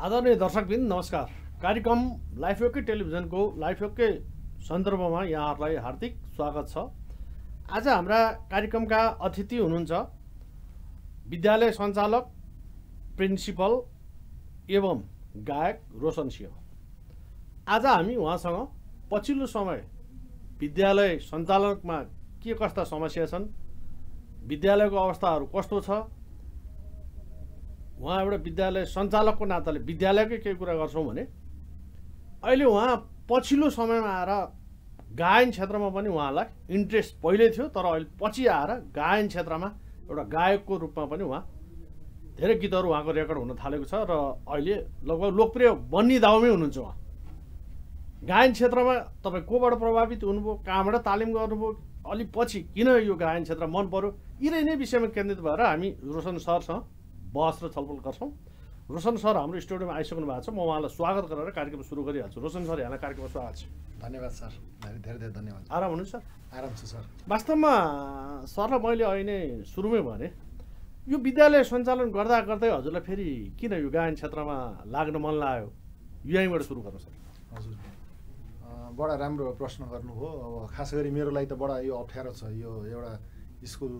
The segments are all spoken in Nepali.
आदरणीय दर्शकबिन नमस्कार। कार्यक्रम लाइफयोकै टेलिभिजनको लाइफयोकै सन्दर्भमा यहाँहरूलाई हार्दिक स्वागत छ। आज हाम्रा कार्यक्रमका अतिथि हुनुहुन्छ विद्यालय सञ्चालक प्रिन्सिपल एवं गायक रोशन सिंह। आज हामी उहाँसँग पछिल्लो समय विद्यालय सञ्चालकमा के कस्ता समस्या छन् विद्यालयको अवस्थाहरू कस्तो छ उहाँ एउटा विद्यालय सञ्चालकको नाताले विद्यालयकै केही कुरा गर्छौँ भने अहिले उहाँ पछिल्लो समयमा आएर गायन क्षेत्रमा पनि उहाँलाई इन्ट्रेस्ट पहिले थियो तर अहिले पछि आएर गायन क्षेत्रमा एउटा गायकको रूपमा पनि उहाँ धेरै गीतहरू उहाँको रेकर्ड हुन थालेको छ र अहिले लगभग लोकप्रिय बन्नी दाउमै हुनुहुन्छ उहाँ। गायन क्षेत्रमा तपाईँ कोबाट प्रभावित हुनुभयो कहाँबाट तालिम गर्नुभयो अलिक पछि किन यो गायन क्षेत्र मन पर्यो यिनै नै विषयमा केन्द्रित भएर हामी रोशन सरसँग बहस र छलफल गर्छौँ। रोशन सर हाम्रो स्टुडियोमा आइसक्नु भएको छ। म उहाँलाई स्वागत गरेर कार्यक्रम सुरु गरिहाल्छु। रोशन सर यहाँलाई कार्यक्रममा स्वागत छ। धन्यवाद सर। धेरै धेरै धेरै धन्यवाद। आराम हुनुहुन्छ? सर आराम छ सर। वास्तवमा सरलाई मैले अहिले नै सुरुमै भने यो विद्यालय सञ्चालन गर्दा गर्दै हजुरलाई फेरि किन यो गायन क्षेत्रमा लाग्न मन लाग्यो? यहीँबाट सुरु गरौँ सर। हजुर। बडा राम्रो प्रश्न गर्नुभयो अब खास गरी मेरो लागि त बडा यो अप्ठ्यारो छ। यो एउटा स्कुल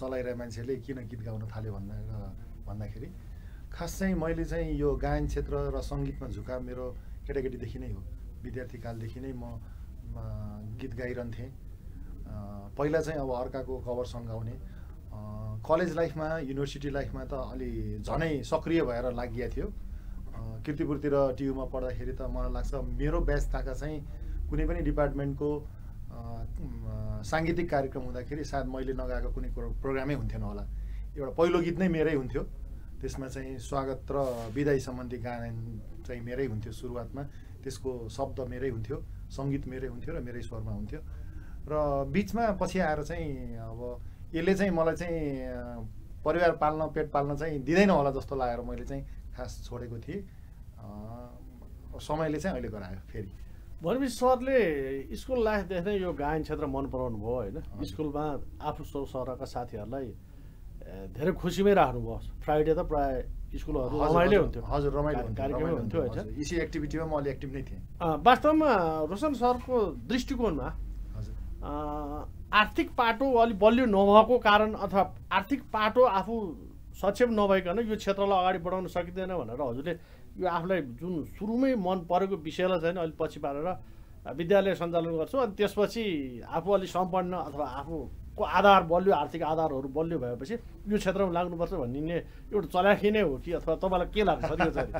चलाइरहेको मान्छेले किन गीत गाउन थाल्यो भन्दा भन्दाखेरि खास चाहिँ मैले चाहिँ यो गायन क्षेत्र र सङ्गीतमा झुकाव मेरो केटाकेटीदेखि नै हो। विद्यार्थी कालदेखि नै म गीत गाइरहन्थेँ। पहिला चाहिँ अब अर्काको कभर अँ, कलेज लाइफमा युनिभर्सिटी लाइफमा त अलि झनै सक्रिय भएर लागि थियो। किर्तिपुरतिर टियुमा पढ्दाखेरि त मलाई लाग्छ मेरो ब्याच ताका चाहिँ कुनै पनि डिपार्टमेन्टको साङ्गीतिक कार्यक्रम हुँदाखेरि सायद मैले नगाएको कुनै कुरो प्रोग्रामै हुन्थेन होला। एउटा पहिलो गीत नै मेरै हुन्थ्यो। त्यसमा चाहिँ स्वागत र विदाई सम्बन्धी गायन चाहिँ मेरै हुन्थ्यो सुरुवातमा। त्यसको शब्द मेरै हुन्थ्यो सङ्गीत मेरै हुन्थ्यो र मेरै स्वरमा हुन्थ्यो। र बिचमा पछि आएर चाहिँ अब यसले चाहिँ मलाई चाहिँ परिवार पाल्न पेट पाल्न चाहिँ दिँदैन होला जस्तो लागेर मैले चाहिँ खास छोडेको थिएँ। समयले चाहिँ अहिले गरायो फेरि। भनेपछि सरले स्कुल लाइफदेखि नै यो गायन क्षेत्र मन पराउनु भयो होइन। स्कुलमा आफू सर सरका साथीहरूलाई धेरै खुसीमै राख्नुभयो फ्राइडे त प्राय स्कुलहरू रमाइलो हुन्थ्यो। हजुर रमाइलो कार्यक्रमै हुन्थ्यो होइन। इसी एक्टिभिटीमा म अलि एक्टिभ नै थिएँ। वास्तवमा रोशन सरको दृष्टिकोणमा हजुर। आर्थिक पाटो अलिक बलियो नभएको कारण अथवा आर्थिक पाटो आफू सक्षम नभइकन यो क्षेत्रलाई अगाडि बढाउन सकिँदैन भनेर हजुरले यो आफूलाई जुन सुरुमै मन परेको विषयलाई चाहिँ अलिक पछि पारेर विद्यालय सञ्चालन गर्छु। अनि त्यसपछि आफू अलिक सम्पन्न अथवा आफूको आधार बलियो आर्थिक आधारहरू बलियो भएपछि यो क्षेत्रमा लाग्नुपर्छ भन्ने एउटा चलाखी नै हो कि अथवा तपाईँलाई के लाग्छ यो चाहिँ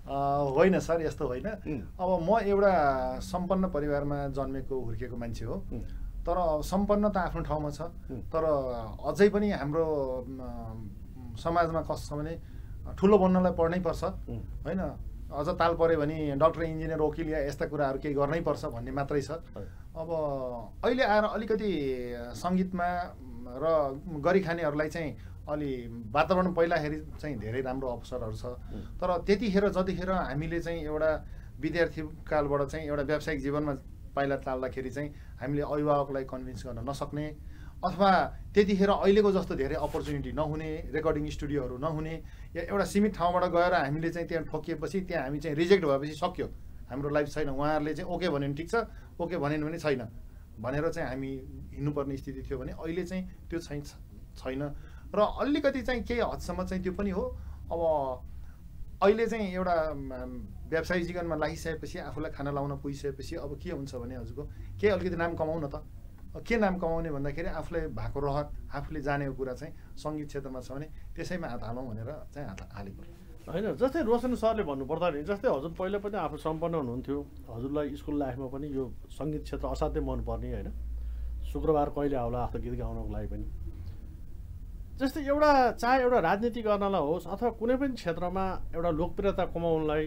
होइन सर यस्तो होइन. अब म एउटा सम्पन्न परिवारमा जन्मेको हुर्किएको मान्छे हो. तर सम्पन्न त आफ्नो ठाउँमा छ. तर अझै पनि हाम्रो समाजमा कस्तो छ भने ठुलो बन्नलाई पढ्नै पर्छ. होइन अझ ताल पऱ्यो भने डक्टर इन्जिनियर वकिल या यस्ता कुराहरू केही गर्नै पर्छ भन्ने मात्रै छ अब अहिले आएर अलिकति सङ्गीतमा र गरी खानेहरूलाई चाहिँ अलि वातावरण पहिला हेरी चाहिँ धेरै राम्रो अवसरहरू छ। तर त्यतिखेर जतिखेर हामीले चाहिँ एउटा विद्यार्थी कालबाट चाहिँ एउटा व्यावसायिक जीवनमा पाइला ताल्दाखेरि चाहिँ हामीले अभिभावकलाई कन्भिन्स गर्न नसक्ने अथवा त्यतिखेर अहिलेको जस्तो धेरै अपर्च्युनिटी नहुने रेकर्डिङ स्टुडियोहरू नहुने या एउटा सीमित ठाउँबाट गएर हामीले चाहिँ त्यहाँ ठोकिएपछि त्यहाँ हामी चाहिँ रिजेक्ट भएपछि सक्यो। हाम्रो लाइफ छैन उहाँहरूले चाहिँ ओके भन्यो भने ठिक छ ओके भनेन भने छैन। भनेर चाहिँ हामी हिँड्नुपर्ने स्थिति थियो भने अहिले चाहिँ त्यो चाहिँ छैन। र अलिकति चाहिँ केही हदसम्म चाहिँ त्यो पनि हो। अब अहिले चाहिँ एउटा व्यवसायिक जीवनमा लागिसकेपछि आफूलाई खाना लाउन पुगिसकेपछि अब के हुन्छ भने हजुरको के अलिकति नाम कमाउँ न त के नाम कमाउने भन्दाखेरि आफूलाई भएको रहर आफूले जानेको कुरा चाहिँ सङ्गीत क्षेत्रमा छ भने त्यसैमा हात हालौँ भनेर चाहिँ हात हालेको। होइन जस्तै रोशन सरले भन्नुपर्दा नि जस्तै हजुर पहिला पनि आफू सम्पन्न हुनुहुन्थ्यो। हजुरलाई स्कुल लाइफमा पनि यो सङ्गीत क्षेत्र असाध्यै मनपर्ने होइन? शुक्रबार कहिले आउला आफ्नो गीत गाउनको लागि पनि। जस्तै एउटा चाहे एउटा राजनीति गर्नलाई होस् अथवा कुनै पनि क्षेत्रमा एउटा लोकप्रियता कमाउनलाई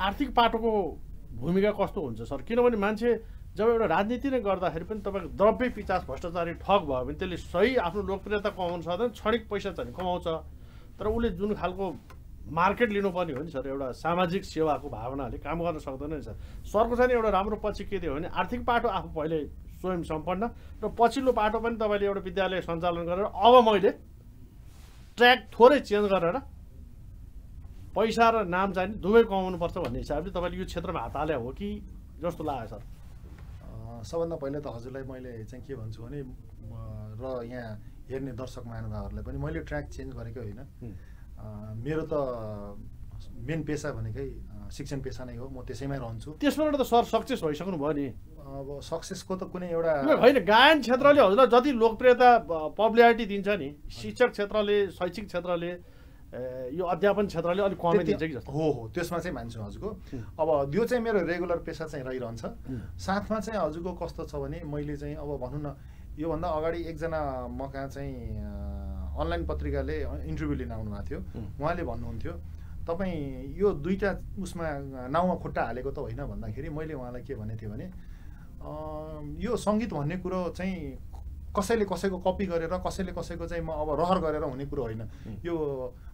आर्थिक पाटोको भूमिका कस्तो हुन्छ सर? किनभने मान्छे जब एउटा राजनीति नै गर्दाखेरि पनि तपाईँको द्रव्य पिचास भ्रष्टाचारी ठग भयो भने त्यसले सही आफ्नो लोकप्रियता कमाउन सक्दैन क्षणिक पैसा चाहिँ कमाउँछ। तर उसले जुन खालको मार्केट लिनुपर्ने हो नि सर एउटा सामाजिक सेवाको भावनाले काम गर्न सक्दैन नि सर। सरको चाहिँ एउटा राम्रो पछि के थियो भने आर्थिक पाटो आफू पहिले स्वयं सम्पन्न र पछिल्लो पाटो पनि तपाईँले एउटा विद्यालय सञ्चालन गरेर अब मैले ट्र्याक थोरै चेन्ज गरेर पैसा र नाम चाहिँ दुवै कमाउनुपर्छ भन्ने हिसाबले तपाईँले यो क्षेत्रमा हात हाले हो कि जस्तो लाग्यो सर? सबभन्दा पहिला त हजुरलाई मैले चाहिँ के भन्छु भने र यहाँ हेर्ने दर्शक महानुभावहरूलाई पनि मैले ट्र्याक चेन्ज गरेकै होइन। मेरो त मेन पेसा भनेकै शिक्षण पेसा नै हो। म त्यसैमै रहन्छु। त्यसबाट त सर सक्सेस भइसक्नु भयो नि। अब सक्सेसको त कुनै एउटा यो होइन गायन क्षेत्रले हजुरलाई जति लोकप्रियता पपुलारिटी दिन्छ नि शिक्षक क्षेत्रले शैक्षिक क्षेत्रले यो अध्यापन क्षेत्रले अलिक कमै दिन्छ कि जस्तो। हो हो। त्यसमा चाहिँ मान्छु हजुरको। अब त्यो चाहिँ मेरो रेगुलर पेसा चाहिँ रहिरहन्छ। साथमा चाहिँ हजुरको कस्तो छ भने मैले चाहिँ अब भनौँ न योभन्दा अगाडि एकजना म कहाँ चाहिँ अनलाइन पत्रिकाले इन्टरभ्यू लिन आउनुभएको थियो। उहाँले भन्नुहुन्थ्यो तपाईँ यो दुईवटा उसमा नाउँमा खुट्टा हालेको त होइन भन्दाखेरि मैले उहाँलाई के भनेको थिएँ भने यो सङ्गीत भन्ने कुरो चाहिँ कसैले कसैको कपी गरेर कसैले कसैको चाहिँ म अब रहर गरेर हुने कुरो होइन। यो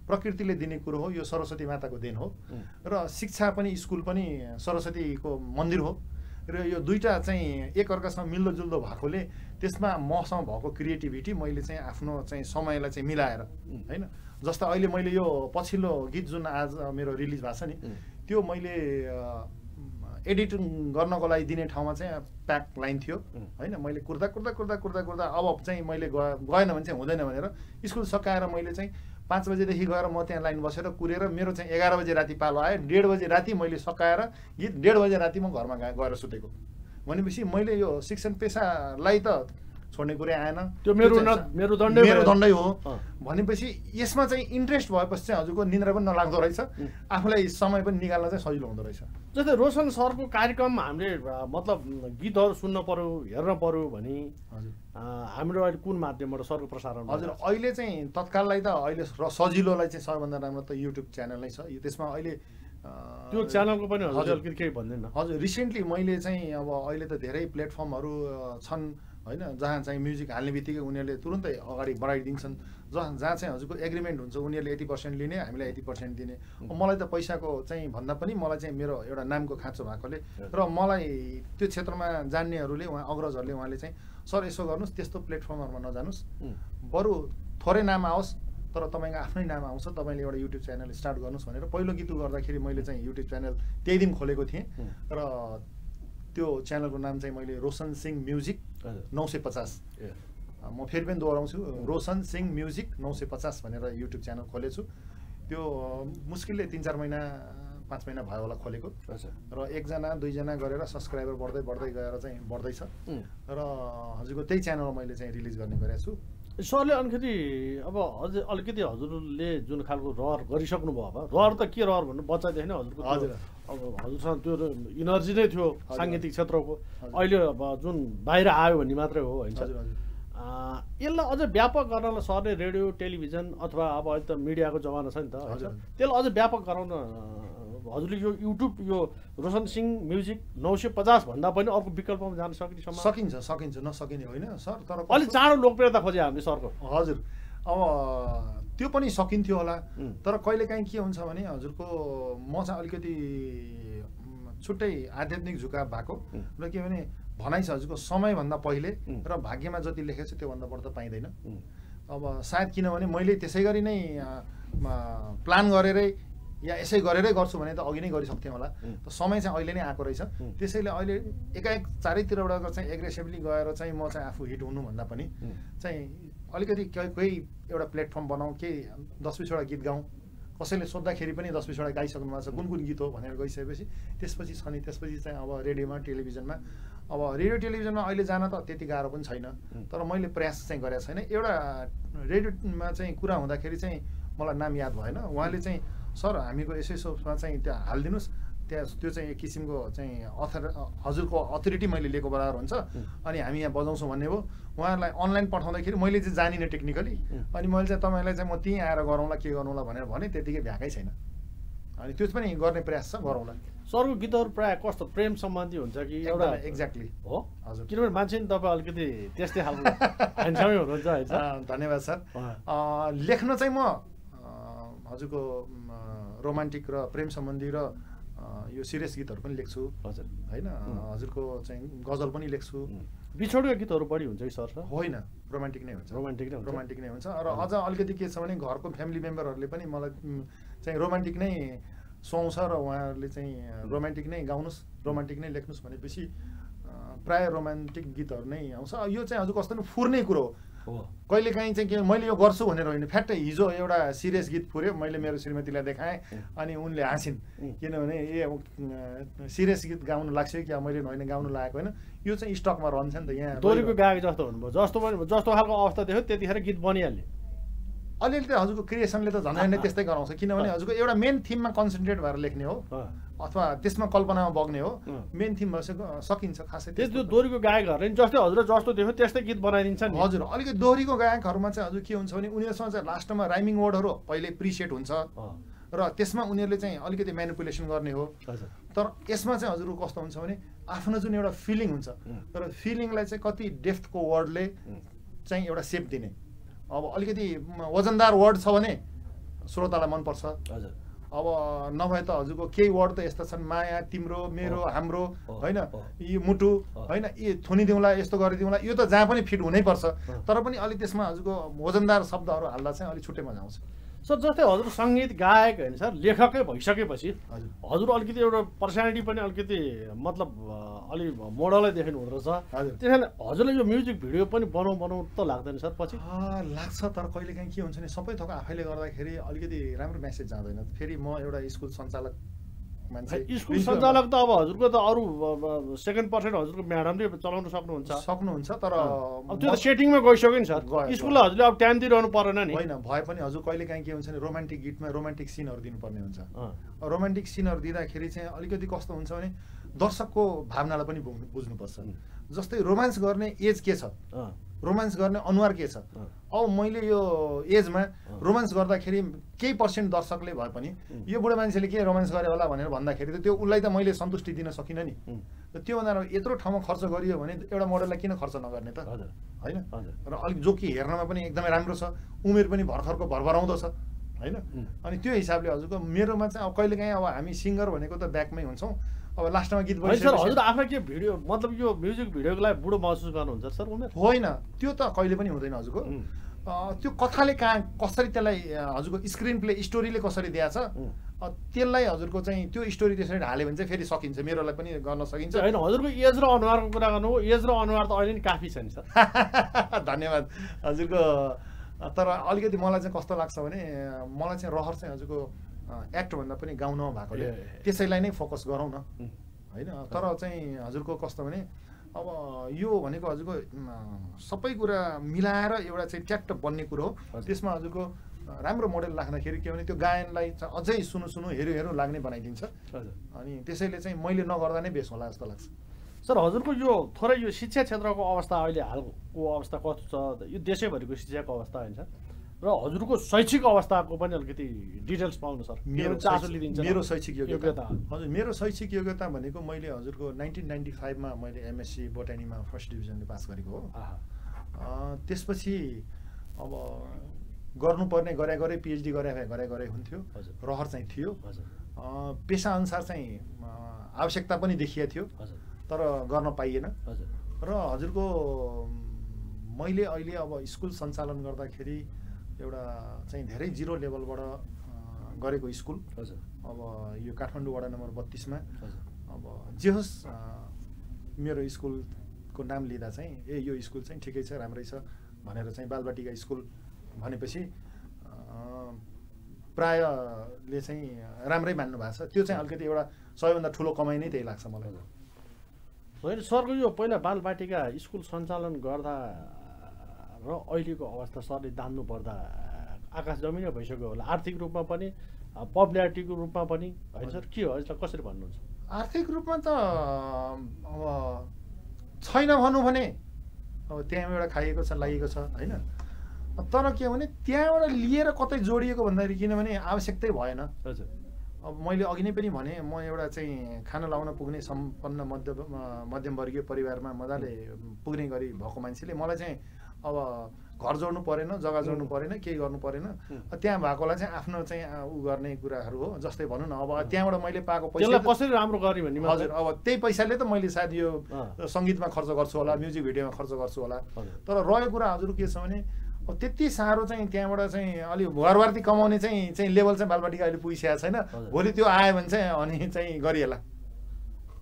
प्रकृतिले दिने कुरो हो यो सरस्वती माताको देन हुँ। र शिक्षा पनि स्कुल पनि सरस्वतीको मन्दिर हो। र यो दुइटा चाहिँ एकअर्कासँग मिल्दोजुल्दो भएकोले त्यसमा मसँग भएको क्रिएटिभिटी मैले चाहिँ आफ्नो चाहिँ समयलाई चाहिँ मिलाएर होइन जस्तो अहिले मैले यो पछिल्लो गीत जुन आज मेरो रिलिज भएको छ नि। त्यो मैले एडिटिङ गर्नको लागि दिने ठाउँमा चाहिँ प्याक लाइन थियो। होइन मैले कुर्दा कुर्दा कुर्दा कुर्दा कुर्दा अब चाहिँ मैले गए गएन भने चाहिँ हुँदैन भनेर स्कुल सकाएर मैले चाहिँ पाँच बजेदेखि गएर म त्यहाँ लाइन बसेर कुरेर मेरो चाहिँ एघार बजे राति पालो आयो। डेढ बजे राति मैले सकाएर गीत डेढ बजे राति म घरमा गए गएर सुतेको। भनेपछि मैले यो शिक्षण पेसालाई त छोड्ने कुरै आएन। त्यो मेरो मेरो दण्डै मेरो। दण्डै हो। भनेपछि यसमा चाहिँ इन्ट्रेस्ट भएपछि चाहिँ हजुरको निन्द्रा पनि नलाग्दो रहेछ। आफूलाई समय पनि निकाल्न चाहिँ सजिलो हुँदो रहेछ। जस्तै रोशन सरको कार्यक्रममा हामीले मतलब गीतहरू सुन्न पर्यो हेर्न पर्यो भने हाम्रो अहिले कुन माध्यमबाट सरको प्रसारण हजुर? अहिले चाहिँ तत्काललाई त अहिले र सजिलोलाई चाहिँ सबैभन्दा राम्रो त युट्युब च्यानल नै छ। यो त्यसमा अहिले त्यो च्यानलको पनि हजुर केही भनिदिनु। हजुर रिसेन्टली मैले चाहिँ अब अहिले त धेरै प्लेटफर्महरू छन्। होइन जहाँ चाहिँ म्युजिक हाल्ने बित्तिकै उनीहरूले तुरुन्तै अगाडि बढाइदिन्छन्। जहाँ जहाँ चाहिँ हजुरको एग्रिमेन्ट हुन्छ उनीहरूले यति पर्सेन्ट लिने हामीलाई यति पर्सेन्ट दिने। मलाई त पैसाको चाहिँ भन्दा पनि मलाई चाहिँ मेरो एउटा नामको खाँचो भएकोले र मलाई त्यो क्षेत्रमा जान्नेहरूले उहाँ अग्रजहरूले उहाँले चाहिँ सर यसो गर्नुहोस् त्यस्तो प्लेटफर्महरूमा नजानुहोस्। बरु थोरै नाम आओस् तर तपाईँको आफ्नै नाम आउँछ तपाईँले एउटा युट्युब च्यानल स्टार्ट गर्नुहोस् भनेर पहिलो गीत गर्दाखेरि मैले चाहिँ युट्युब च्यानल त्यही दिन खोलेको थिएँ। र त्यो च्यानलको नाम चाहिँ मैले रोशन सिंह म्युजिक नौ सय पचास म फेरि पनि दोहोऱ्याउँछु। रोशन सिंह म्युजिक नौ सय पचास भनेर युट्युब च्यानल खोलेछु। त्यो मुस्किलले तिन चार महिना पाँच महिना भयो होला खोलेको। र एकजना दुईजना गरेर सब्सक्राइबर बढ्दै बढ्दै गएर चाहिँ बढ्दैछ। उम्, र हजुरको त्यही च्यानलमा मैले चाहिँ रिलिज गर्ने गरेको छु। सरले अलिकति अब अझ अलिकति हजुरले जुन खालको रहर गरिसक्नु भयो अब रहर त के रहर भन्नु बच्चादेखि नै हजुरको हजुर। अब हजुरसँग त्यो इनर्जी नै थियो हजुर। साङ्गीतिक क्षेत्रको हजुर। अहिले अब जुन बाहिर आयो भन्ने मात्रै हो होइन हजुर हजुर यसलाई अझ व्यापक गर्नलाई सरले रेडियो टेलिभिजन अथवा अब अहिले त मिडियाको जमाना छ नि त? हजुर। त्यसलाई अझ व्यापक गराउन हजुरले यो युट्युब यो रोशन सिंह म्युजिक नौ सय पचास भन्दा पनि अर्को विकल्पमा जान सक्ने सम्म सकिन्छ सकिन्छ नसकिने होइन सर तर अलिक चाँडो लोकप्रियता खोजे हामीले सरको। हजुर अब त्यो पनि सकिन्थ्यो होला. तर कहिलेकाहीँ के हुन्छ भने हजुरको म चाहिँ अलिकति छुट्टै आध्यात्मिक झुकाव भएको. र के भने भनाइ छ हजुरको समयभन्दा पहिले. र भाग्यमा जति लेखेको छ त्योभन्दा बढ्दा पाइँदैन। अब सायद किनभने मैले त्यसै गरी नै प्लान गरेरै या यसै गरेरै गर्छु भने त अघि नै गरिसक्थेँ होला. त समय चाहिँ अहिले नै आएको रहेछ. त्यसैले अहिले एकाएक चारैतिरबाट चाहिँ एग्रेसिभली गएर चाहिँ म चाहिँ आफू हिट हुनुभन्दा पनि. चाहिँ अलिकति कोही कोही एउटा प्लेटफर्म बनाऊ केही दस बिसवटा गीत गाउँ कसैले सोद्धाखेरि पनि दस बिसवटा गाइसक्नु भएको छ कुन कुन गीत हो भनेर गइसकेपछि त्यसपछि छ नि त्यसपछि चाहिँ अब रेडियोमा टेलिभिजनमा। अब रेडियो टेलिभिजनमा अहिले जान त त्यति गाह्रो पनि छैन। तर मैले प्रयास चाहिँ गरेको छैन। एउटा रेडियोमा चाहिँ कुरा हुँदाखेरि चाहिँ मलाई नाम याद भएन। उहाँले चाहिँ सर हामीको यसो यसोमा चाहिँ त्यहाँ हालिदिनुहोस्। त्यहाँ त्यो चाहिँ एक किसिमको चाहिँ अथर हजुरको अथोरिटी मैले लिएको बराबर हुन्छ। अनि हामी यहाँ बजाउँछौँ भन्ने भयो उहाँहरूलाई अनलाइन पठाउँदाखेरि मैले चाहिँ जानिनँ टेक्निकली अनि मैले चाहिँ तपाईँलाई चाहिँ म त्यहीँ आएर गरौँला के गरौँला भनेर भने त्यतिकै भ्याएकै छैन। अनि त्यो पनि गर्ने प्रयास छ गरौँला। सरको गीतहरू प्रायः कस्तो? प्रेम सम्बन्धी हुन्छ कि एउटा? एक्ज्याक्टली हो? हजुर। किनभने मान्छे नि तपाईँ अलिकति त्यस्तै खालको हुनुहुन्छ धन्यवाद सर। लेख्न चाहिँ म हजुरको रोमान्टिक र प्रेम सम्बन्धी र यो सिरियस गीतहरू पनि लेख्छु। हजुर। होइन. हजुरको चाहिँ गजल पनि लेख्छु. बिछोडका गीतहरू बढी हुन्छ कि सर? होइन। रोमान्टिक नै हुन्छ। रोमान्टिक नै रोमान्टिक नै हुन्छ। र। अझ अलिकति के छ भने घरको फ्यामिली मेम्बरहरूले पनि मलाई चाहिँ रोमान्टिक नै सुहाउँछ र उहाँहरूले चाहिँ रोमान्टिक नै गाउनुहोस् रोमान्टिक नै लेख्नुहोस् भनेपछि प्राय रोमान्टिक गीतहरू नै आउँछ। यो चाहिँ हजुर कस्तो नि फुर्ने कुरो हो। हो। कहिलेकाहीँ चाहिँ के मैले यो गर्छु भनेर होइन फ्याट्टै हिजो एउटा सिरियस गीत फुर्यो मैले मेरो श्रीमतीलाई देखाएँ अनि उनले हाँसिन्. किनभने ए सिरियस गीत गाउनु लाग्छ कि क्या मैले होइन गाउनु लागेको होइन यो चाहिँ स्टकमा रहन्छ नि त यहाँ। दोरीको रहिरहन्छ। गायक जस्तो हुनुभयो। जस्तो जस्तो खालको अवस्था देख्यो त्यतिखेर गीत बनिहाल्ने अलिअलि त हजुरको क्रिएसनले त झन् नै त्यस्तै गराउँछ किनभने। हजुरको एउटा मेन थिममा कन्सन्ट्रेट भएर लेख्ने हो। अथवा त्यसमा कल्पनामा बग्ने हो। मेन थिम भइसक्यो सकिन्छ खासै त्यस्तो त्यस्तो त। दोरीको गायकहरूले नि जस्तै हजुर जस्तो देख्यो त्यस्तै गीत बनाइदिन्छ नि हजुर अलिकति दोहोरीको गायकहरूमा चाहिँ हजुर के हुन्छ भने उनीहरूसँग चाहिँ लास्टमा राइमिङ वर्डहरू पहिले प्रिसेट हुन्छ र त्यसमा उनीहरूले चाहिँ अलिकति मेनिपुलेसन गर्ने हो हजुर तर यसमा चाहिँ हजुरको कस्तो हुन्छ भने आफ्नो जुन एउटा फिलिङ हुन्छ. तर फिलिङलाई चाहिँ कति डेफ्थको वर्डले. चाहिँ एउटा सेप दिने अब अलिकति वजनदार वर्ड छ भने श्रोतालाई मनपर्छ हजुर अब नभए त हजुरको केही वर्ड त यस्ता छन् माया तिम्रो मेरो। हाम्रो होइन। यी मुटु। होइन यी थुनिदिउँला यस्तो गरिदिउँला यो त जहाँ पनि फिट हुनैपर्छ। तर पनि अलिक त्यसमा हजुरको वजनदार शब्दहरू हाल्दा चाहिँ अलिक छुट्टै मजा आउँछ सर जस्तै हजुर सङ्गीत गायक होइन सर लेखकै भइसकेपछि हजुर। अलिकति एउटा पर्सनालिटी पनि अलिकति मतलब अलि मोडलै देखिनु हुँदो रहेछ। त्यस कारण हजुरले यो म्युजिक भिडियो पनि बनाउँ बनाउँ त लाग्दैन सर पछि। लाग्छ तर कहिलेकाहीँ के हुन्छ भने सबै थोक आफैले गर्दाखेरि अलिकति राम्रो म्यासेज जाँदैन। फेरि म एउटा स्कुल सञ्चालक मान्छे। स्कुल सञ्चालक त अब हजुरको त अरू सेकेन्ड पर्सेन्ट हजुरको म्याडमले चलाउन सक्नुहुन्छ। सक्नुहुन्छ तर अब त्यो त सेटिङमा गइसक्यो नि सर। स्कुललाई हजुरले अब टाइम दिइरहनु परेन नि। होइन भए पनि हजुर कहिलेकाहीँ के हुन्छ भने रोमान्टिक गीतमा रोमान्टिक सिनहरू दिनुपर्ने हुन्छ। रोमान्टिक सिनहरू दिँदाखेरि चाहिँ अलिकति कस्तो हुन्छ भने दर्शकको भावनालाई पनि बुझ्नु बुझ्नुपर्छ। जस्तै रोमान्स गर्ने एज के छ? रोमान्स गर्ने अनुहार के छ? अब मैले यो एजमा रोमान्स गर्दाखेरि केही पर्सेन्ट दर्शकले भए पनि। यो बुढो मान्छेले के रोमान्स गरे होला भनेर भन्दाखेरि त त्यो उसलाई त मैले सन्तुष्टि दिन सकिनँ नि। र त्योभन्दा यत्रो ठाउँमा खर्च गरियो भने एउटा मोडललाई किन खर्च नगर्ने त? होइन? र अलिक जो कि हेर्नमा पनि एकदमै राम्रो छ। उमेर पनि भर्खरको भरभराउँदो छ। होइन. अनि त्यो हिसाबले हजुरको मेरोमा चाहिँ अब कहिलेकाहीँ अब हामी सिङ्गर भनेको त ब्याकमै हुन्छौँ। अब लास्टमा गीत हजुर आफूलाई के भिडियो मतलब यो म्युजिक भिडियोको लागि बुढो महसुस गर्नुहुन्छ सर उमेर? होइन त्यो त कहिले पनि हुँदैन हजुरको। त्यो कथाले कहाँ कसरी त्यसलाई हजुरको स्क्रिन प्ले स्टोरीले कसरी दिएको छ उम्. अँ, त्यसलाई हजुरको चाहिँ त्यो स्टोरी त्यसरी ढाल्यो भने चाहिँ फेरि सकिन्छ मेरोलाई पनि गर्न सकिन्छ। होइन हजुरको एज र अनुहारको कुरा गर्नु हो एज र अनुहार त अहिले नि काफी छ नि सर। धन्यवाद हजुरको तर अलिकति मलाई चाहिँ कस्तो लाग्छ भने मलाई चाहिँ रहर चाहिँ हजुरको एक्टभन्दा पनि गाउन भएकोले। त्यसैलाई नै फोकस गरौँ न. होइन? तर चाहिँ हजुरको कस्तो भने अब यो भनेको हजुरको सबै कुरा मिलाएर एउटा चाहिँ ट्याक्ट बन्ने कुरो हो। त्यसमा हजुरको राम्रो मोडेल राख्दाखेरि के भने त्यो गायनलाई अझै सुनु सुनु हेऱ्यो हेऱ्यो लाग्ने बनाइदिन्छ। हजुर। अनि त्यसैले चाहिँ मैले नगर्दा नै बेस होला जस्तो लाग्छ। सर हजुरको यो थोरै यो शिक्षा क्षेत्रको अवस्था अहिले हालको अवस्था कस्तो छ? यो देशैभरिको शिक्षाको अवस्था होइन सर? र हजुरको शैक्षिक अवस्थाको पनि अलिकति डिटेल्स पाउनु सर। मेरो चासो शैक्षिक- लिइदिन्छ मेरो शैक्षिक योग्यता। हजुर मेरो शैक्षिक योग्यता भनेको मैले हजुरको नाइन्टिन नाइन्टी फाइभमा मैले एमएससी बोटानीमा फर्स्ट डिभिजनले पास गरेको हो। त्यसपछि अब गर्नुपर्ने गरे गरे पिएचडी गरे भए गरे गरे हुन्थ्यो रहर चाहिँ थियो। पेसाअनुसार चाहिँ आवश्यकता पनि देखिएको थियो। तर गर्न पाइएन। हजुर। र हजुरको मैले अहिले अब स्कुल सञ्चालन गर्दाखेरि एउटा चाहिँ धेरै जिरो लेभलबाट गरेको स्कुल। हजुर। अब यो काठमाडौँ वडा नम्बर बत्तिसमा। अब जे होस् मेरो स्कुलको नाम लिँदा चाहिँ ए यो स्कुल चाहिँ ठिकै छ राम्रै छ भनेर चाहिँ बालबाटिका स्कुल भनेपछि प्रायले चाहिँ राम्रै मान्नु भएको छ। त्यो चाहिँ अलिकति एउटा सबैभन्दा ठुलो कमाइ नै त्यही लाग्छ मलाई। होइन सरको यो पहिला बालबाटिका स्कुल सञ्चालन गर्दा र अहिलेको अवस्था सरले दान्नु पर्दा आकाश जमिनै भइसक्यो होला। आर्थिक रूपमा पनि पपुलारिटीको रूपमा पनि होइन सर? के हो? यसलाई कसरी भन्नुहुन्छ? आर्थिक रूपमा त अब छैन भनौँ भने अब त्यहाँ एउटा खाइएको छ लागेको छ होइन? तर के भने त्यहाँबाट लिएर कतै जोडिएको भन्दाखेरि किनभने आवश्यकतै भएन। हजुर। अब मैले अघि नै पनि भने म एउटा चाहिँ खाना लाउन पुग्ने सम्पन्न मध्य मध्यमवर्गीय परिवारमा मजाले पुग्ने गरी भएको मान्छेले मलाई चाहिँ अब घर जोड्नु परेन जग्गा जोड्नु परेन केही गर्नु परेन। त्यहाँ भएकोलाई चाहिँ आफ्नो चाहिँ उ गर्ने कुराहरू हो जस्तै भनौँ न। अब त्यहाँबाट मैले पाएको पैसा कसरी राम्रो गर्ने भन्ने हजुर अब त्यही पैसाले त मैले सायद यो। सङ्गीतमा खर्च गर्छु होला म्युजिक भिडियोमा खर्च गर्छु होला। तर रहेको कुरा हजुर के छ भने अब त्यति साह्रो चाहिँ त्यहाँबाट चाहिँ अलिक घरबारी कमाउने चाहिँ चाहिँ लेभल चाहिँ बालबाटिका अहिले पुगिसकेको छैन। भोलि त्यो आयो भने चाहिँ अनि चाहिँ गरिएला अँ,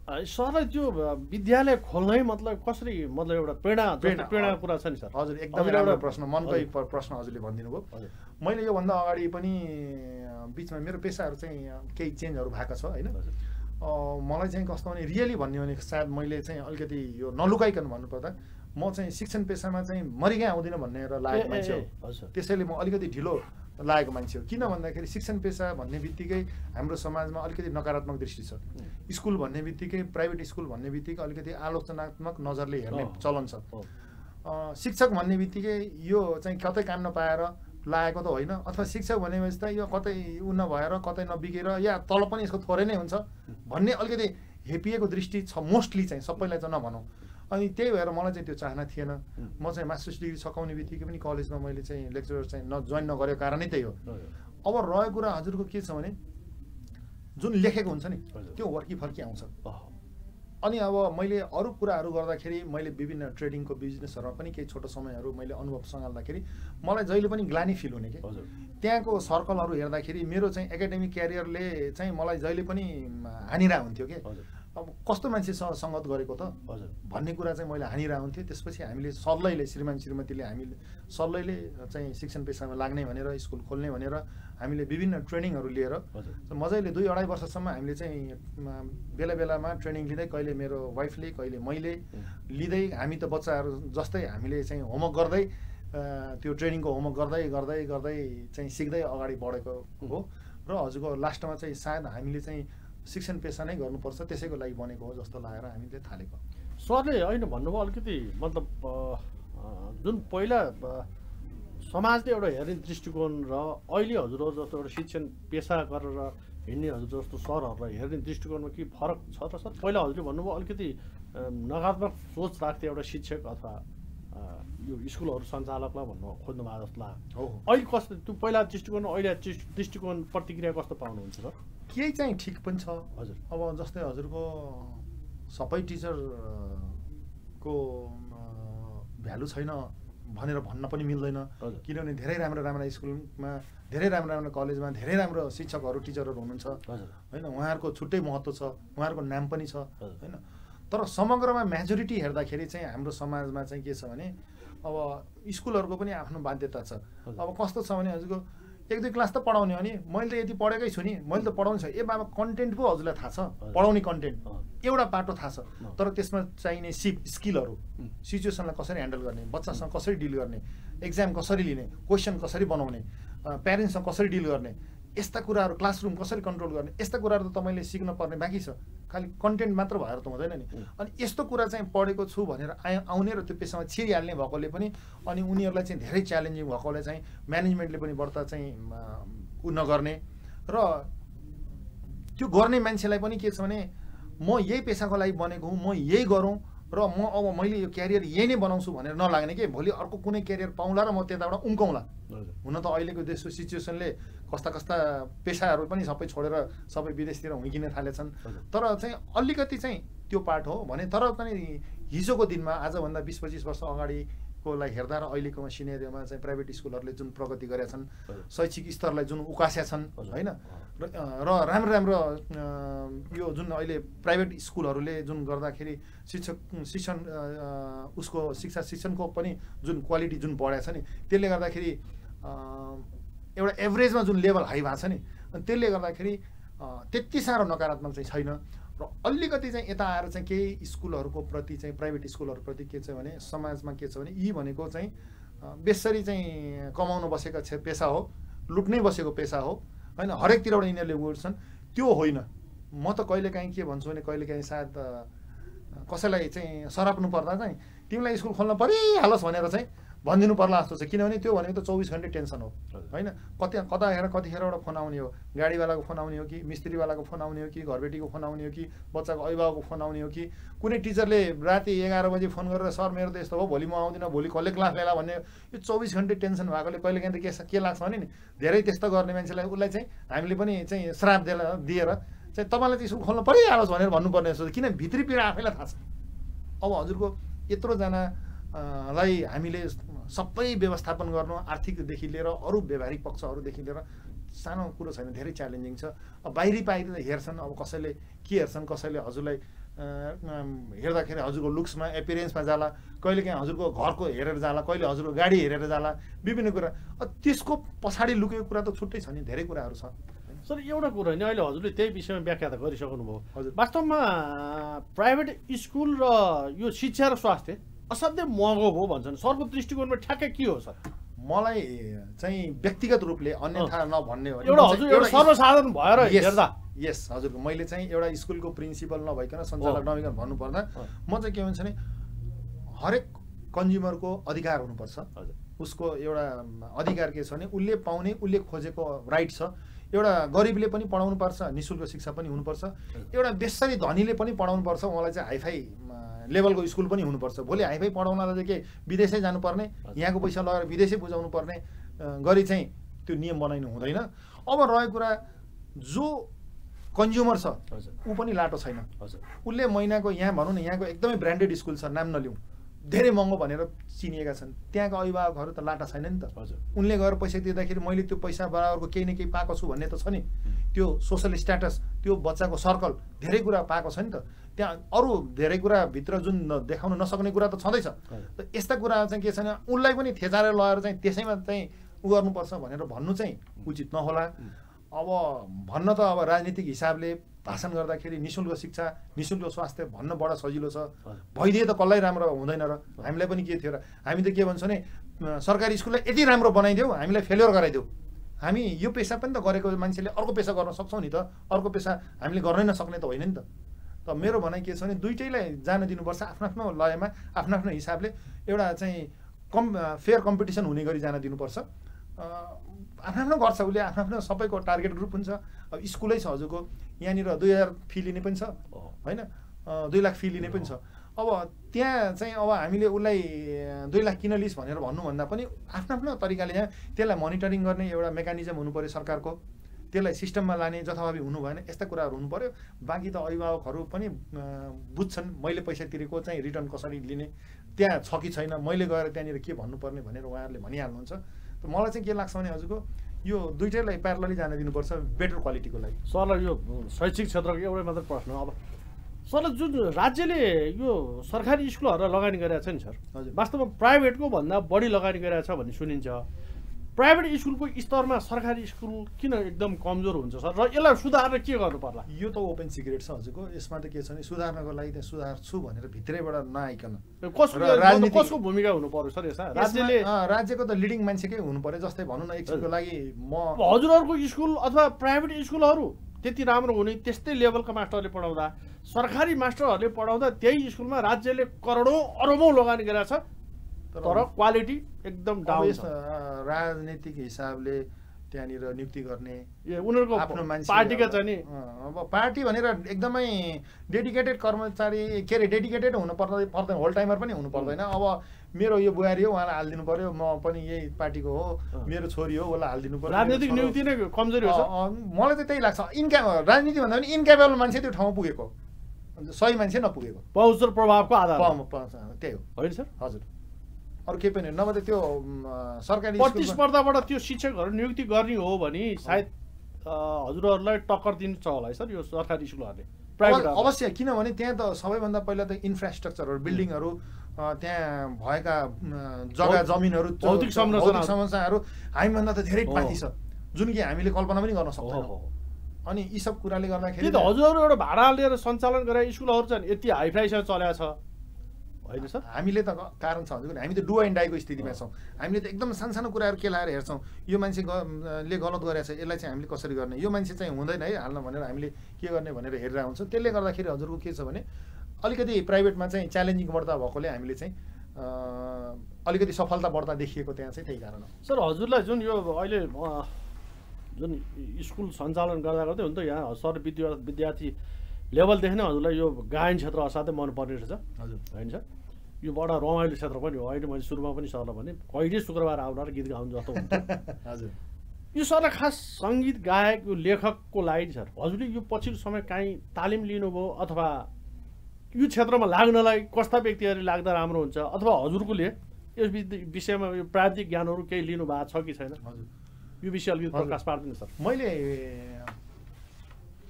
सरलाई त्यो विद्यालय खोल्नै मतलब कसरी मतलब एउटा प्रेरणा प्रेरणा। कुरा छ नि सर। हजुर एकदमै राम्रो एउटा- प्रश्न मनकै प्रश्न हजुरले भनिदिनु भयो। मैले योभन्दा अगाडि पनि बिचमा मेरो पेसाहरू चाहिँ केही चेन्जहरू भएको छ होइन? मलाई चाहिँ कस्तो भने रियली भन्यो भने सायद मैले चाहिँ अलिकति यो नलुकाइकन भन्नुपर्दा म चाहिँ शिक्षण पेसामा चाहिँ मरिकै आउँदिनँ भनेर ए, लागेको मान्छे हो। त्यसैले म अलिकति ढिलो लागेको मान्छे हो। किन भन्दाखेरि शिक्षण पेसा भन्ने बित्तिकै हाम्रो समाजमा अलिकति नकारात्मक दृष्टि छ। स्कुल भन्ने बित्तिकै प्राइभेट स्कुल भन्ने बित्तिकै अलिकति आलोचनात्मक नजरले हेर्ने। चलन छ। शिक्षक भन्ने बित्तिकै यो चाहिँ कतै काम नपाएर लागेको त होइन। अथवा शिक्षक भनेपछि त यो कतै उ नभएर कतै नबिकेर या तल पनि यसको थोरै नै हुन्छ भन्ने अलिकति हेपिएको दृष्टि छ। मोस्टली चाहिँ सबैलाई चाहिँ नभनौँ। अनि त्यही भएर मलाई चाहिँ त्यो चाहना थिएन। म चाहिँ मास्टर्स डिग्री सकाउने बित्तिकै पनि कलेजमा मैले चाहिँ लेक्चरर चाहिँ न जोइन नगरेको कारणै त्यही हो। अब रहेको कुरा हजुरको के छ भने जुन लेखेको हुन्छ नि। त्यो वर्की फर्की आउँछ। अनि अब मैले अरू कुराहरू गर्दाखेरि मैले विभिन्न ट्रेडिङको बिजनेसहरूमा पनि केही छोटो समयहरू मैले अनुभव सँगाल्दाखेरि मलाई जहिले पनि ग्लानी फिल हुने कि। त्यहाँको सर्कलहरू हेर्दाखेरि मेरो चाहिँ एकाडेमिक क्यारियरले चाहिँ मलाई जहिले पनि हानिरहेको हुन्थ्यो कि। अब कस्तो मान्छेसँग सङ्गत गरेको त? हजुर। भन्ने कुरा चाहिँ मैले हानिरहेको हुन्थेँ। त्यसपछि हामीले सल्लैले श्रीमान श्रीमतीले हामीले सल्लैले चाहिँ शिक्षण पेसामा लाग्ने भनेर स्कुल खोल्ने भनेर हामीले विभिन्न ट्रेनिङहरू लिएर मजाले दुई अढाई वर्षसम्म हामीले चाहिँ बेला बेलामा ट्रेनिङ लिँदै कहिले मेरो वाइफले कहिले मैले लिँदै हामी त बच्चाहरू जस्तै हामीले चाहिँ होमवर्क गर्दै त्यो ट्रेनिङको होमवर्क गर्दै गर्दै गर्दै चाहिँ सिक्दै अगाडि बढेको हो। र हजुरको लास्टमा चाहिँ सायद हामीले चाहिँ शिक्षण पेसा नै गर्नुपर्छ त्यसैको लागि बनेको हो जस्तो लागेर हामीले थालेको सरले होइन भन्नुभयो अलिकति मतलब जुन पहिला समाजले एउटा हेर्ने दृष्टिकोण र अहिले हजुरहरू जस्तो एउटा शिक्षण पेसा गरेर हिँड्ने हजुर जस्तो सरहरूलाई हेर्ने दृष्टिकोणमा के फरक छ त सर? पहिला हजुरले भन्नुभयो अलिकति नकारात्मक सोच राख्थे एउटा शिक्षक अथवा यो स्कुलहरू सञ्चालकलाई भन्नु खोज्नु भएको जस्तो लाग्यो। हो अहिले कस्तो त्यो पहिला दृष्टिकोण अहिले दृष्टि- दृष्टिकोण प्रतिक्रिया कस्तो पाउनुहुन्छ सर? केही चाहिँ ठिक पनि छ। हजुर। अब जस्तै हजुरको सबै टिचरको भ्यालु छैन भनेर भन्न पनि मिल्दैन। किनभने धेरै राम्रो राम्रो स्कुलमा धेरै राम्रो राम्रो कलेजमा धेरै राम्रो शिक्षकहरू टिचरहरू हुनुहुन्छ। होइन उहाँहरूको छुट्टै महत्त्व छ उहाँहरूको नाम पनि छ। होइन। तर समग्रमा मेजोरिटी हेर्दाखेरि चाहिँ हाम्रो समाजमा चाहिँ के छ भने अब स्कुलहरूको पनि आफ्नो बाध्यता छ। अब कस्तो छ भने हजुरको एक दुई क्लास त पढाउने हो नि मैले त यति पढेकै छु नि मैले त पढाउने छ ए बाबा कन्टेन्ट पो हजुरलाई थाहा छ। पढाउने कन्टेन्ट। एउटा पाटो थाहा छ। तर त्यसमा चाहिने सिप स्किलहरू. सिचुएसनलाई कसरी ह्यान्डल गर्ने बच्चासँग कसरी डिल गर्ने एक्जाम कसरी लिने क्वेसन कसरी बनाउने प्यारेन्ट्ससँग कसरी डिल गर्ने यस्ता कुराहरू क्लासरुम कसरी कन्ट्रोल गर्ने? यस्ता कुराहरू त तपाईँले सिक्न पर्ने बाँकी छ। खालि कन्टेन्ट मात्र भएर त हुँदैन नि. अनि यस्तो कुरा चाहिँ पढेको छु भनेर आए आउने र त्यो पेसामा छिरिहाल्ने भएकोले पनि अनि उनीहरूलाई चाहिँ धेरै च्यालेन्जिङ भएकोले चाहिँ म्यानेजमेन्टले पनि बढ्ता चाहिँ उ नगर्ने। र त्यो गर्ने मान्छेलाई पनि के छ भने म यही पेसाको लागि बनेको हुँ म यही गरौँ र म अब मैले यो क्यारियर यही नै बनाउँछु भनेर नलाग्ने कि? भोलि अर्को कुनै क्यारियर पाउँला र म त्यताबाट उम्काउँला। हुन त अहिलेको देशको सिचुएसनले कस्ता कस्ता पेसाहरू पनि सबै छोडेर सबै विदेशतिर हुर्किन थालेछन्। तर चाहिँ अलिकति चाहिँ त्यो पार्ट हो भने तर पनि हिजोको दिनमा आजभन्दा बिस पच्चिस वर्ष अगाडिकोलाई हेर्दा र अहिलेको सिनेरियोमा चाहिँ प्राइभेट स्कुलहरूले जुन प्रगति गरेका छन्। शैक्षिक स्तरलाई जुन उकास्या छन्। होइन र राम्रो राम्रो यो जुन अहिले प्राइभेट स्कुलहरूले जुन गर्दाखेरि शिक्षक शिक्षण उसको शिक्षा शिक्षणको पनि जुन क्वालिटी जुन बढाएको छ नि त्यसले गर्दाखेरि एउटा एभरेजमा जुन लेभल हाई भएको छ नि अनि त्यसले गर्दाखेरि त्यति साह्रो नकारात्मक चाहिँ छैन र अलिकति चाहिँ यता आएर चाहिँ केही स्कुलहरूको प्रति चाहिँ प्राइभेट स्कुलहरूप्रति के छ भने समाजमा के छ भने यी भनेको चाहिँ बेसरी चाहिँ कमाउन बसेका छे पेसा हो लुट्नै बसेको पेसा हो होइन? हरेकतिरबाट यिनीहरूले उठ्छन्। त्यो होइन। म त कहिलेकाहीँ के भन्छु भने कहिलेकाहीँ सायद कसैलाई चाहिँ सराप्नु पर्दा चाहिँ तिमीलाई स्कुल खोल्न परिहालोस् भनेर चाहिँ भनिदिनु पर्ला जस्तो छ किनभने त्यो भनेको त चौबिस घन्टे टेन्सन हो। होइन कति कताखेर कतिखेरबाट फोन आउने हो गाडीवालाको फोन आउने हो कि मिस्त्रीवालाको फोन आउने हो कि घरबेटीको फोन आउने हो कि बच्चाको अभिभावकको फोन आउने हो कि कुनै टिचरले राति एघार बजी फोन गरेर सर मेरो त यस्तो हो भोलि म आउँदिनँ भोलि कसले क्लास ल्याला भन्ने यो चौबिस घन्टे टेन्सन भएकोले कहिले काहीँ त के के लाग्छ भने नि धेरै त्यस्तो गर्ने मान्छेलाई उसलाई चाहिँ हामीले पनि चाहिँ श्राप दिएर दिएर चाहिँ तपाईँलाई चाहिँ स्कुल खोल्नु परिहालोस् भनेर भन्नुपर्ने जस्तो। किन भित्री पीडा आफैलाई थाहा छ अब हजुरको यत्रोजना लाई हामीले सबै व्यवस्थापन गर्नु आर्थिकदेखि लिएर अरू व्यवहारिक पक्षहरूदेखि लिएर सानो कुरो छैन धेरै च्यालेन्जिङ छ। अब बाहिरी बाहिरी हेर्छन् अब कसैले के हेर्छन् कसैले हजुरलाई हेर्दाखेरि हजुरको लुक्समा एपिरेन्समा जाला कहिले काहीँ हजुरको घरको हेरेर जाला कहिले हजुरको गाडी हेरेर जाला विभिन्न कुरा। त्यसको पछाडि लुकेको कुरा त छुट्टै छ नि धेरै कुराहरू छ। सर एउटा कुरो होइन अहिले हजुरले त्यही विषयमा व्याख्या त गरिसक्नु भयो हजुर। वास्तवमा प्राइभेट स्कुल र यो शिक्षा र स्वास्थ्य असाध्यै महँगो भयो भन्छन्। सरको दृष्टिकोणमा ठ्याक्कै के हो सर? मलाई चाहिँ व्यक्तिगत रूपले अन्यथा नभन्ने हो। एउटा हजुर एउटा सर्वसाधारण भएर हेर्दा। यस हजुरको मैले चाहिँ एउटा स्कुलको प्रिन्सिपल नभइकन सञ्चालक। नभइकन भन्नुपर्दा। म चाहिँ के भन्छ भने हरेक कन्ज्युमरको अधिकार हुनुपर्छ। हजुर। उसको एउटा अधिकार के छ भने उसले पाउने उसले खोजेको राइट छ। एउटा गरिबले पनि पढाउनु पर्छ नि शुल्क शिक्षा पनि हुनुपर्छ। एउटा बेसरी धनीले पनि पढाउनु पर्छ उहाँलाई चाहिँ हाइफाई लेभलको स्कुल पनि हुनुपर्छ। भोलि हाइफाई पढाउनलाई चाहिँ के विदेशै जानुपर्ने यहाँको पैसा लगाएर विदेशै बुझाउनु पर्ने गरी चाहिँ त्यो नियम बनाइनु हुँदैन। अब रहेको कुरा जो कन्ज्युमर छ ऊ पनि लाटो छैन। हजुर। उसले महिनाको यहाँ भनौँ न यहाँको एकदमै ब्रान्डेड स्कुल छ नाम नलिउँ। धेरै महँगो भनेर चिनिएका छन्। त्यहाँका अभिभावकहरू त लाटा छैन नि त। हजुर। उनले गएर पैसा दिँदाखेरि मैले त्यो पैसा बराबरको केही न केही पाएको छु भन्ने त छ नि। त्यो सोसल स्ट्याटस त्यो बच्चाको सर्कल धेरै कुरा पाएको छ नि त। त्यहाँ अरू धेरै कुरा भित्र जुन देखाउन नसक्ने कुरा त छँदैछ। त यस्ता कुरा चाहिँ के छ भने उनलाई पनि थेचारेर लगाएर चाहिँ त्यसैमा चाहिँ उ गर्नुपर्छ भनेर भन्नु चाहिँ उचित नहोला। अब भन्न त अब राजनीतिक हिसाबले भाषण गर्दाखेरि निशुल्क शिक्षा निशुल्क स्वास्थ्य भन्न बडा सजिलो छ। भइदिए त कसलाई राम्रो हुँदैन र? हामीलाई पनि के थियो र? हामी त के भन्छ भने सरकारी स्कुललाई यति राम्रो बनाइदेऊ हामीलाई फेलियर गराइदेऊ। हामी यो पेसा पनि त गरेको मान्छेले अर्को पेसा गर्न सक्छौँ नि त। अर्को पेसा हामीले गर्नै नसक्ने त होइन नि त। त मेरो भनाइ के छ भने दुइटैलाई जान दिनुपर्छ आफ्नो आफ्नो लयमा आफ्नो आफ्नो हिसाबले एउटा चाहिँ कम् फेयर कम्पिटिसन हुने गरी जान दिनुपर्छ। आफ्नो आफ्नो गर्छ उसले आफ्नो आफ्नो सबैको टार्गेट ग्रुप हुन्छ। अब स्कुलै छ हजुरको। यहाँनिर दुई हजार फी लिने पनि छ। होइन? दुई लाख फी लिने पनि छ। अब त्यहाँ चाहिँ अब हामीले उसलाई दुई लाख किन लिस् भनेर भन्नुभन्दा पनि आफ्नो आफ्नो तरिकाले यहाँ त्यसलाई मोनिटरिङ गर्ने एउटा मेकानिजम हुनु पऱ्यो सरकारको। त्यसलाई सिस्टममा लाने जथाभावी हुनु भएन यस्ता कुराहरू हुनु पऱ्यो बाँकी त अभिभावकहरू पनि बुझ्छन् मैले पैसा तिरेको चाहिँ रिटर्न कसरी लिने त्यहाँ छ कि छैन मैले गएर त्यहाँनिर के भन्नुपर्ने भनेर उहाँहरूले भनिहाल्नुहुन्छ। त मलाई चाहिँ के लाग्छ भने हजुरको यो दुइटैलाई प्यारलली जान दिनुपर्छ बेटर क्वालिटीको लागि। सरलाई यो शैक्षिक क्षेत्रको एउटै मात्र प्रश्न अब सरलाई जुन राज्यले यो सरकारी स्कुलहरूलाई लगानी गरेको छ नि सर हजुर। वास्तवमा प्राइभेटको भन्दा बढी लगानी गरेको छ भन्ने सुनिन्छ। प्राइभेट स्कुलको स्तरमा सरकारी स्कुल किन एकदम कमजोर हुन्छ सर? र यसलाई सुधार्न के गर्नु पर्ला? यो त ओपन सिक्रेट छ हजुरको। यसमा त के छ भने सुधार्नको लागि त्यहाँ सुधार छु भनेर भित्रैबाट नआइकन। कसको भूमिका हुनु पर्यो सर यसमा? राज्यले राज्यको त लिडिङ मान्छेकै हुनु पर्यो जस्तै भनौँ न एकछिनको लागि म हजुरहरूको स्कुल अथवा प्राइभेट स्कुलहरू त्यति राम्रो हुने त्यस्तै लेभलका मास्टरले पढाउँदा सरकारी मास्टरहरूले पढाउँदा त्यही स्कुलमा राज्यले करोडौँ अरबौँ लगानी गरेको छ। तर क्वालिटी एकदम डाउन राजनीतिक हिसाबले त्यहाँनिर नियुक्ति गर्ने। उनीहरूको आफ्नो मान्छे पार्टीका चाहिँ नि। अब पार्टी भनेर एकदमै डेडिकेटेड कर्मचारी के अरे डेडिकेटेड हुनु पर्दैन पर्दैन होल टाइमर पनि हुनु पर्दैन। अब मेरो यो बुहारी हो उहाँलाई हालिदिनु पर्यो म पनि यही पार्टीको हो। मेरो छोरी हो उसलाई हालिदिनु पर्यो राजनीतिक नियुक्ति नै कमजोरी हो मलाई त त्यही लाग्छ। इन्क्या राजनीति भन्दा पनि इन्क्यापेबल मान्छे त्यो ठाउँमा पुगेको। सही मान्छे नपुगेको। पहुँच र प्रभावको आधार त्यही हो। होइन सर? हजुर। अरू केही पनि नभए त त्यो सरकारी प्रतिस्पर्धाबाट त्यो शिक्षकहरू नियुक्ति गर्ने हो भने सायद हजुरहरूलाई टक्कर दिन्छ होला है सर यो सरकारी स्कुलहरूले। प्राइभेट अव- अवश्य किनभने त्यहाँ त सबैभन्दा पहिला त इन्फ्रास्ट्रक्चरहरू बिल्डिङहरू त्यहाँ भएका जग्गा जमिनहरू भौतिक संरचनाहरू। समस्याहरू हामीभन्दा त धेरै। माथि छ। जुन कि हामीले कल्पना पनि गर्न हो। अनि यी सब कुराले गर्दाखेरि हजुरहरू एउटा भाडा लिएर सञ्चालन गरेर स्कुलहरू चाहिँ यति हाइफाइसँग चलेको छ। होइन सर? हामीले त कारण छ हजुर हामी त डु एन्ड डाईको स्थितिमा छौँ। हामीले त एकदम सानसानो कुराहरू के लाएर हेर्छौँ। यो मान्छे ले गलत गरेको छ यसलाई चाहिँ हामीले कसरी गर्ने? यो मान्छे चाहिँ हुँदैन है हाल्न भनेर हामीले के गर्ने भनेर हेरेर हुन्छ त्यसले गर्दाखेरि हजुरको के छ भने अलिकति प्राइभेटमा चाहिँ च्यालेन्जिङ बढ्दा भएकोले हामीले चाहिँ अलिकति सफलता बढ्दा देखिएको त्यहाँ चाहिँ त्यही कारण हो। सर हजुरलाई जुन यो अहिले जुन स्कुल सञ्चालन गर्दा गर्दै हुन्छ यहाँ सर विद्या विद्यार्थी लेभलदेखि नै हजुरलाई यो गायन क्षेत्र असाध्यै मनपर्ने रहेछ। हजुर। होइन सर? यो बडा रमाइलो क्षेत्र पनि हो। अहिले मैले सुरुमा पनि सरलाई भने कहिले शुक्रबार आउला र गीत गाउनु जस्तो हुन्छ। हजुर। यो सरलाई खास सङ्गीत गायक यो लेखकको लागि सर हजुरले यो पछिल्लो समय काहीँ तालिम लिनुभयो अथवा यो क्षेत्रमा लाग्नलाई कस्ता व्यक्तिहरूले लाग्दा राम्रो हुन्छ? अथवा हजुरकोले यस विषयमा यो प्राविधिक ज्ञानहरू केही लिनु भएको छ कि छैन? हजुर। यो विषय अलिकति। प्रकाश पारिदिनु सर। मैले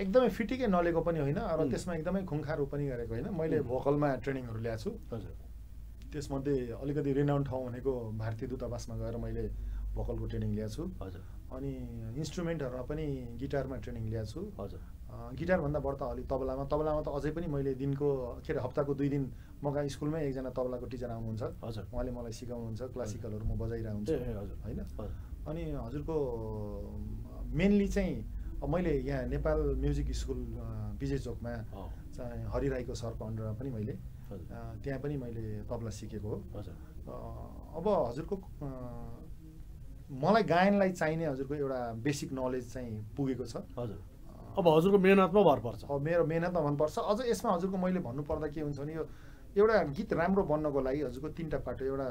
एकदमै फिटिकै नलेको पनि होइन र। त्यसमा एकदमै खुङखारो पनि गरेको होइन। मैले। भोकलमा ट्रेनिङहरू ल्याएको छु। हजुर। त्यसमध्ये अलिकति रिनाउन्ड ठाउँ भनेको भारतीय दूतावासमा गएर मैले भोकलको ट्रेनिङ ल्याएको छु। हजुर। अनि इन्स्ट्रुमेन्टहरूमा पनि गिटारमा ट्रेनिङ ल्याएको छु। हजुर। गिटारभन्दा बढ्ता अलिक तबलामा तबलामा त अझै पनि मैले दिनको के अरे हप्ताको दुई दिन म कहाँ स्कुलमै एकजना तबलाको टिचर आउनुहुन्छ। हजुर। उहाँले मलाई सिकाउनुहुन्छ क्लासिकलहरू म बजाइरहेको ए हुन्छु ए, हजुर। होइन? अनि हजुरको मेनली चाहिँ मैले यहाँ नेपाल म्युजिक स्कुल विजय चोकमा चाहिँ हरि राईको सरको अन्डरमा पनि मैले त्यहाँ पनि मैले तबला सिकेको हो। अब हजुरको मलाई गायनलाई चाहिने हजुरको एउटा बेसिक नलेज चाहिँ पुगेको छ। हजुर। अब हजुरको मेहनतमा भर पर्छ। अब मेरो मेहनतमा मनपर्छ अझ यसमा हजुरको मैले भन्नुपर्दा के हुन्छ भने यो एउटा गीत राम्रो बन्नको लागि हजुरको तिनवटा पाटो एउटा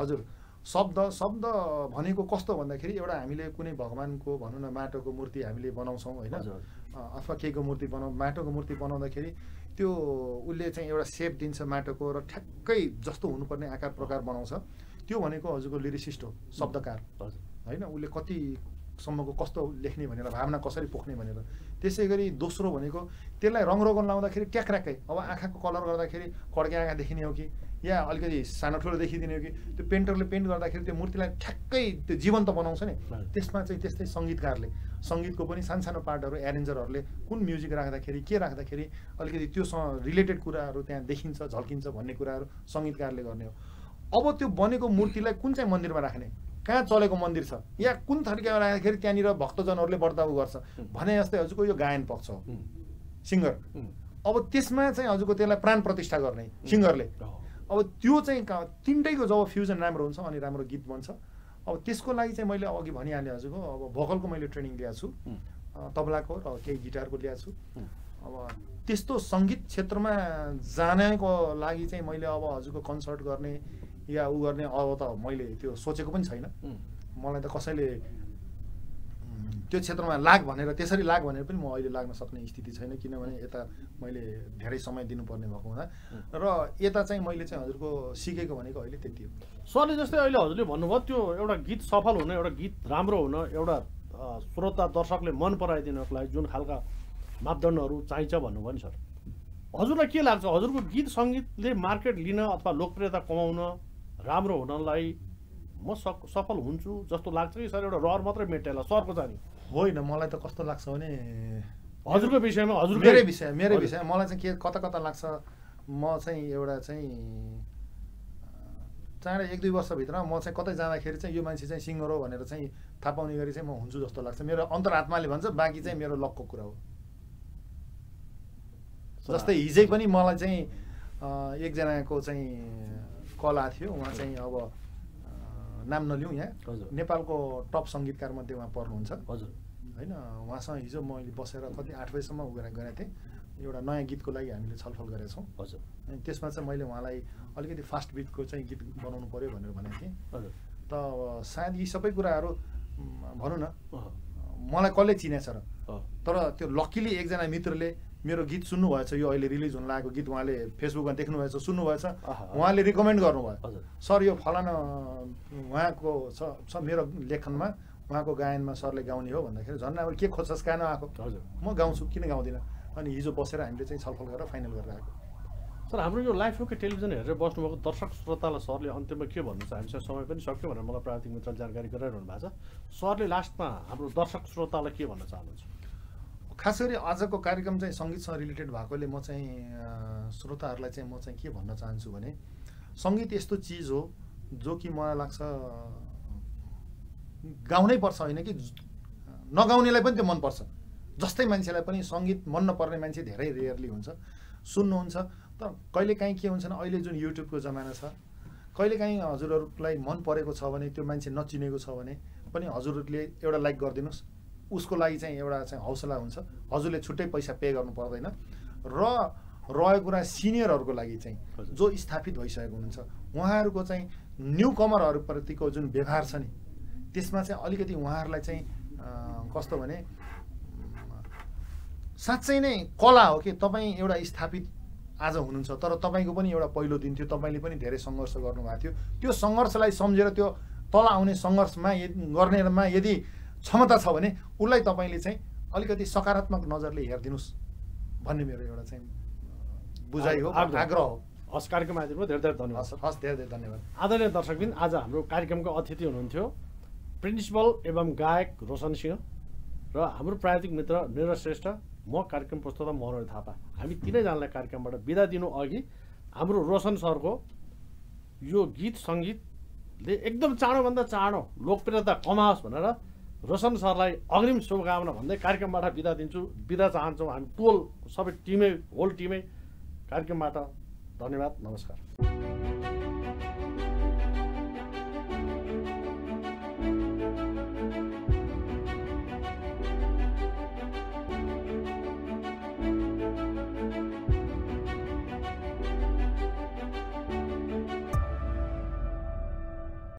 हजुर शब्द। शब्द भनेको कस्तो भन्दाखेरि एउटा हामीले कुनै भगवान्को भनौँ न माटोको मूर्ति हामीले बनाउँछौँ होइन? अथवा केहीको मूर्ति बनाउ माटोको मूर्ति बनाउँदाखेरि त्यो उसले चाहिँ एउटा सेप दिन्छ माटोको र ठ्याक्कै जस्तो हुनुपर्ने आकार प्रकार बनाउँछ। त्यो भनेको हजुरको लिरिसिस्ट हो शब्दकार। हजुर। होइन उसले कतिसम्मको कस्तो लेख्ने भनेर भावना कसरी पोख्ने भनेर। त्यसै गरी दोस्रो भनेको त्यसलाई रङरोगन लाउँदाखेरि ट्याक्राकै अब आँखाको कलर गर्दाखेरि कड्के आँखा देखिने हो कि? या अलिकति सानो ठुलो देखिदिने हो कि त्यो पेन्टरले पेन्ट गर्दाखेरि त्यो मूर्तिलाई ठ्याक्कै त्यो जीवन्त बनाउँछ नि। त्यसमा चाहिँ त्यस्तै सङ्गीतकारले सङ्गीतको पनि सानसानो पार्टहरू एरेन्जरहरूले कुन म्युजिक राख्दाखेरि के राख्दाखेरि अलिकति त्योसँग रिलेटेड कुराहरू त्यहाँ देखिन्छ झल्किन्छ भन्ने कुराहरू सङ्गीतकारले गर्ने हो। अब त्यो बनेको मूर्तिलाई कुन चाहिँ मन्दिरमा राख्ने? कहाँ चलेको मन्दिर छ? या कुन थरीका राख्दाखेरि त्यहाँनिर भक्तजनहरूले बढ्ता उ गर्छ भने जस्तै हजुरको यो गायन पक्ष हो। सिङ्गर। अब त्यसमा चाहिँ हजुरको त्यसलाई प्राण प्रतिष्ठा गर्ने सिङ्गरले। अब त्यो चाहिँ तिनटैको जब फ्युजन राम्रो हुन्छ अनि राम्रो गीत बन्छ अब त्यसको लागि चाहिँ मैले अघि भनिहालेँ हजुरको अब भोकलको मैले ट्रेनिङ लिएको छु। तबलाको र केही गिटारको ल्याएको छु। अब त्यस्तो सङ्गीत क्षेत्रमा जानको लागि चाहिँ मैले अब हजुरको कन्सर्ट गर्ने या उ गर्ने अब त मैले त्यो सोचेको पनि छैन। मलाई त कसैले त्यो क्षेत्रमा लाग भनेर त्यसरी लाग भनेर पनि म अहिले लाग्न सक्ने स्थिति छैन किनभने यता मैले धेरै समय दिनुपर्ने भएको हुँदा। र यता चाहिँ मैले चाहिँ हजुरको सिकेको भनेको अहिले त्यति हो। सरले जस्तै अहिले हजुरले भन्नुभयो त्यो एउटा गीत सफल हुन एउटा गीत राम्रो हुन एउटा श्रोता दर्शकले मन पराइदिनको लागि जुन खालका मापदण्डहरू चाहिन्छ भन्नुभयो नि सर। हजुरलाई के लाग्छ? हजुरको गीत सङ्गीतले मार्केट लिन अथवा लोकप्रियता कमाउन राम्रो हुनलाई म सक सफल हुन्छु जस्तो लाग्छ कि सर? एउटा रहर मात्रै मेटेला सरको जाने होइन मलाई त कस्तो लाग्छ भने हजुरको विषयमा हजुरकै मेरै विषय। मेरै हजुर। विषय मलाई चाहिँ के कता कता लाग्छ म चाहिँ एउटा चाहिँ चाँडै एक दुई वर्षभित्र म चाहिँ कतै जाँदाखेरि चाहिँ यो मान्छे चाहिँ सिङ्गर हो भनेर चाहिँ थाहा पाउने गरी चाहिँ म हुन्छु जस्तो लाग्छ। मेरो अन्तरात्माले भन्छ बाँकी चाहिँ मेरो लकको कुरा हो। जस्तै हिजै पनि मलाई चाहिँ एकजनाको चाहिँ कल थियो उहाँ चाहिँ अब नाम नलिउँ यहाँ। हजुर। नेपालको टप सङ्गीतकार मध्ये उहाँ पर्नुहुन्छ। हजुर। होइन उहाँसँग हिजो मैले बसेर कति आठ बजीसम्म उ गरेको थिएँ। एउटा नयाँ गीतको लागि हामीले छलफल गरेका छौँ। हजुर। अनि त्यसमा चाहिँ मैले उहाँलाई अलिकति फास्ट बिटको चाहिँ गीत बनाउनु पऱ्यो भनेर भनेको थिएँ। हजुर। त सायद यी सबै कुराहरू भनौँ न मलाई कसले चिनेछ र? तर त्यो लक्किली एकजना मित्रले मेरो गीत सुन्नुभएछ यो अहिले रिलिज हुन लागेको गीत उहाँले फेसबुकमा देख्नुभएछ सुन्नुभएछ। उहाँले रिकमेन्ड गर्नुभयो। सर यो फलाना उहाँको छ मेरो लेखनमा उहाँको गायनमा सरले गाउने हो भन्दाखेरि झन् अब के खोज्छस् कहाँ नआएको? हजुर। म गाउँछु किन गाउँदिनँ? अनि हिजो बसेर हामीले चाहिँ छलफल गरेर फाइनल गरेर आएको। सर हाम्रो यो लाइभ सोकै टेलिभिजन हेरेर बस्नुभएको दर्शक श्रोतालाई सरले अन्त्यमा के भन्नु छ? हामीसँग समय पनि सक्यो भनेर मलाई प्राविधिक मित्रले जानकारी गराइरहनु भएको छ। सरले लास्टमा हाम्रो दर्शक श्रोतालाई के भन्न चाहनुहुन्छ? खास गरी आजको कार्यक्रम चाहिँ सङ्गीतसँग रिलेटेड भएकोले म चाहिँ श्रोताहरूलाई चाहिँ म चाहिँ के भन्न चाहन्छु भने सङ्गीत यस्तो चिज हो जो कि मलाई लाग्छ गाउनै पर्छ होइन कि? नगाउनेलाई पनि त्यो मनपर्छ। जस्तै मान्छेलाई पनि सङ्गीत मन नपर्ने मान्छे धेरै रेयरली हुन्छ। सुन्नुहुन्छ। तर कहिलेकाहीँ के हुन्छ भने अहिले जुन युट्युबको जमाना छ कहिलेकाहीँ हजुरहरूलाई मन परेको छ भने त्यो मान्छे नचिनेको छ भने पनि हजुरहरूले एउटा लाइक गरिदिनुहोस्। उसको लागि चाहिँ एउटा चाहिँ हौसला हुन्छ। हजुरले छुट्टै पैसा पे गर्नु पर्दैन। र रह्यो कुरा सिनियरहरूको लागि चाहिँ। जो स्थापित भइसकेको हुनुहुन्छ उहाँहरूको चाहिँ न्यु कमरहरूप्रतिको जुन व्यवहार छ नि त्यसमा चाहिँ अलिकति उहाँहरूलाई चाहिँ कस्तो भने साँच्चै नै कला हो कि तपाईँ एउटा स्थापित आज हुनुहुन्छ तर तपाईँको पनि एउटा पहिलो दिन थियो तपाईँले पनि धेरै सङ्घर्ष गर्नुभएको थियो। त्यो सङ्घर्षलाई सम्झेर त्यो तल आउने सङ्घर्षमा यदि गर्नेमा यदि क्षमता छ भने उसलाई तपाईँले चाहिँ अलिकति सकारात्मक नजरले हेरिदिनुहोस् भन्ने मेरो एउटा चाहिँ बुझाइ हो आग्रह। हो। हस् कार्यक्रम आइदिनु धेरै धेरै धन्यवाद हस् हस् धेरै धेरै धन्यवाद। आदरणीय दर्शकबिन आज हाम्रो कार्यक्रमको अतिथि हुनुहुन्थ्यो। प्रिन्सिपल एवं गायक रोशन सिंह र हाम्रो प्राविधिक मित्र निरज श्रेष्ठ म कार्यक्रम प्रस्तुता मनोहर थापा। हामी तिनैजनालाई कार्यक्रमबाट बिदा दिनु अघि हाम्रो रोशन सरको यो गीत सङ्गीतले एकदम चाँडोभन्दा चाँडो लोकप्रियता कमाओस् भनेर रोशन सरलाई अग्रिम शुभकामना भन्दै कार्यक्रमबाट बिदा दिन्छु। बिदा चाहन्छौँ हामी टोल सबै टिमै होल टिमै कार्यक्रमबाट धन्यवाद नमस्कार।